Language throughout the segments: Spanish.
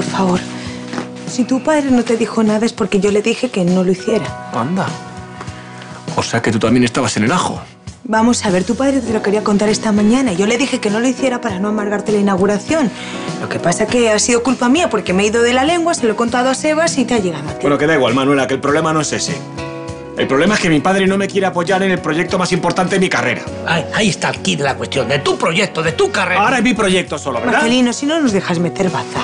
por favor. Si tu padre no te dijo nada es porque yo le dije que no lo hiciera. Anda. O sea que tú también estabas en el ajo. Vamos a ver, tu padre te lo quería contar esta mañana yo le dije que no lo hiciera para no amargarte la inauguración. Lo que pasa que ha sido culpa mía porque me he ido de la lengua, se lo he contado a Sebas y te ha llegado a ti. Bueno, que da igual, Manuela, que el problema no es ese. El problema es que mi padre no me quiere apoyar en el proyecto más importante de mi carrera. Ahí, ahí está el kit de la cuestión, de tu proyecto, de tu carrera. Ahora es mi proyecto solo, ¿verdad? Marcelino, si no nos dejas meter baza.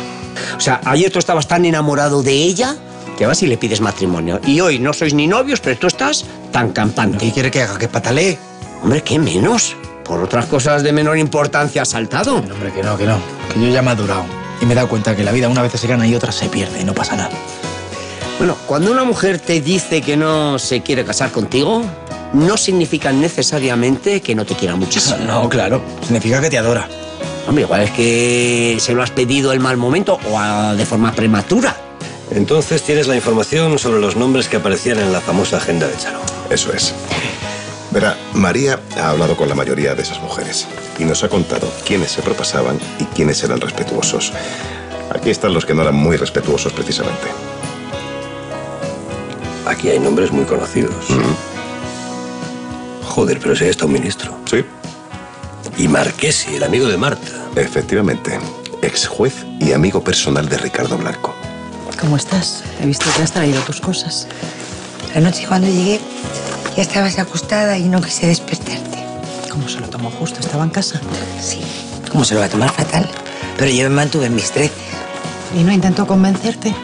O sea, ayer tú estabas tan enamorado de ella que vas y le pides matrimonio. Y hoy no sois ni novios, pero tú estás tan campante. ¿Qué quiere que haga? ¿Que patalee? Hombre, ¿qué menos? Por otras cosas de menor importancia has saltado. No, hombre, que no, que no. Que yo ya he madurado. Y me he dado cuenta que la vida una vez se gana y otra se pierde y no pasa nada. Bueno, cuando una mujer te dice que no se quiere casar contigo, no significa necesariamente que no te quiera muchísimo. No, claro. Significa que te adora. Hombre, igual es que se lo has pedido en mal momento o a- de forma prematura. Entonces tienes la información sobre los nombres que aparecían en la famosa agenda de Charo. Eso es. Verá, María ha hablado con la mayoría de esas mujeres y nos ha contado quiénes se propasaban y quiénes eran respetuosos. Aquí están los que no eran muy respetuosos precisamente. Aquí hay nombres muy conocidos. Joder, pero si ahí está un ministro. Sí, Y Marquesi, el amigo de Marta. efectivamente. Ex juez y amigo personal de Ricardo Blanco. ¿Cómo estás? He visto que has traído tus cosas. Anoche cuando llegué ya estabas acostada y no quise despertarte. ¿Cómo se lo tomó justo? ¿Estaba en casa? Sí, ¿cómo se lo va a tomar fatal? Pero yo me mantuve en mis trece. ¿Y no intentó convencerte?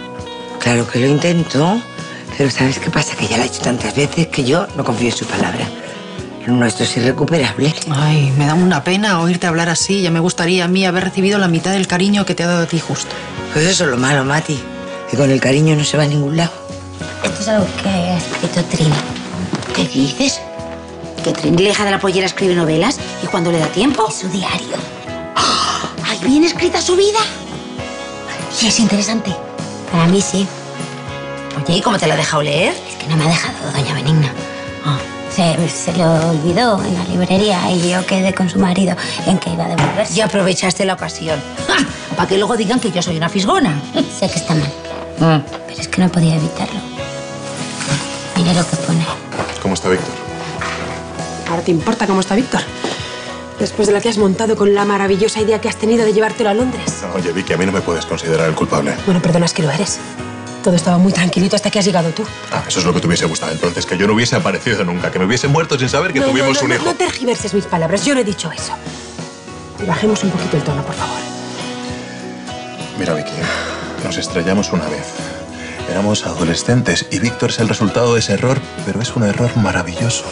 Claro que lo intento, pero ¿sabes qué pasa? Que ya lo ha hecho tantas veces que yo no confío en su palabra. Lo nuestro es irrecuperable. Ay, me da una pena oírte hablar así. Ya me gustaría a mí haber recibido la mitad del cariño que te ha dado a ti justo. Pues eso es lo malo, Mati. Que con el cariño no se va a ningún lado. Esto es algo que ha escrito Trini. ¿Qué dices? Que Trini, la hija de la pollera, escribe novelas y cuando le da tiempo. Es su diario. ¡Ay, bien escrita su vida! Sí, es interesante. Para mí sí. Oye, ¿y cómo te la ha dejado leer? Es que no me ha dejado doña Benigna. Se, se lo olvidó en la librería y yo quedé con su marido en que iba a devolverse. Y aprovechaste la ocasión. Para que luego digan que yo soy una fisgona. Sé que está mal, pero es que no podía evitarlo. Mire lo que pone. ¿Cómo está Víctor? Ahora te importa cómo está Víctor. Después de la que has montado con la maravillosa idea que has tenido de llevártelo a Londres. Oye, Vicky, a mí no me puedes considerar el culpable. Bueno, perdona, es que lo eres. Todo estaba muy tranquilito hasta que has llegado tú. Ah, eso es lo que te hubiese gustado entonces, que yo no hubiese aparecido nunca, que me hubiese muerto sin saber que No, no, tuvimos no, un no, hijo. No tergiverses mis palabras, yo no he dicho eso. Y bajemos un poquito el tono, por favor. Mira, Vicky, nos estrellamos una vez. Éramos adolescentes y Víctor es el resultado de ese error, pero es un error maravilloso.